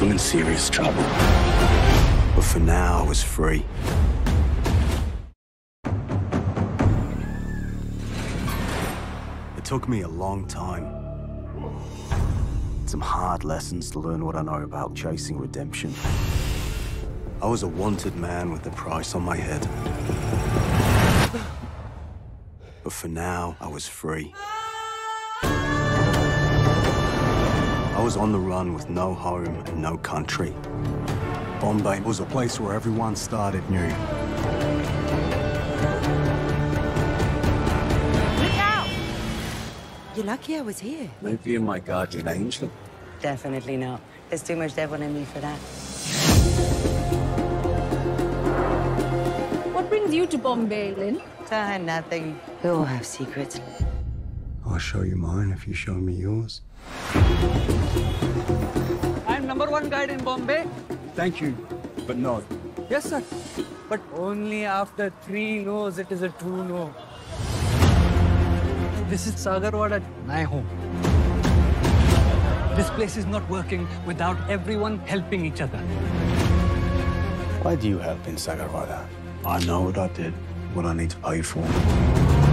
I'm in serious trouble. But for now, I was free. It took me a long time. Some hard lessons to learn what I know about chasing redemption. I was a wanted man with a price on my head. But for now, I was free. Was on the run with no home and no country. Bombay was a place where everyone started new. Look out! You're lucky I was here. Maybe you're my guardian angel. Definitely not. There's too much devil in me for that. What brings you to Bombay, Lin? Uh, nothing. We all have secrets. I'll show you mine if you show me yours. I'm number one guide in Bombay. Thank you, but no. Yes, sir. But only after three no's it is a true no. This is Sagarwada, my home. This place is not working without everyone helping each other. Why do you help in Sagarwada? I know what I did, what I need to pay for.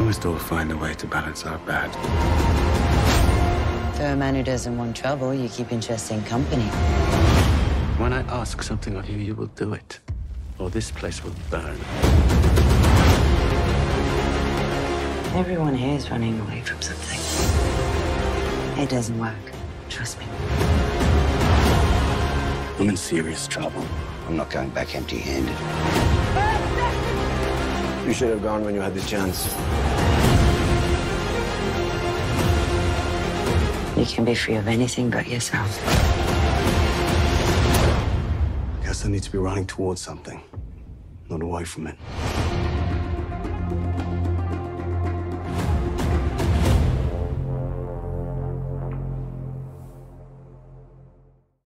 We must all find a way to balance our bad. For a man who doesn't want trouble, you keep interesting company. When I ask something of you, you will do it, or this place will burn. Everyone here is running away from something. It doesn't work. Trust me. I'm in serious trouble. I'm not going back empty-handed. You should have gone when you had the chance. You can be free of anything but yourself. I guess I need to be running towards something, not away from it.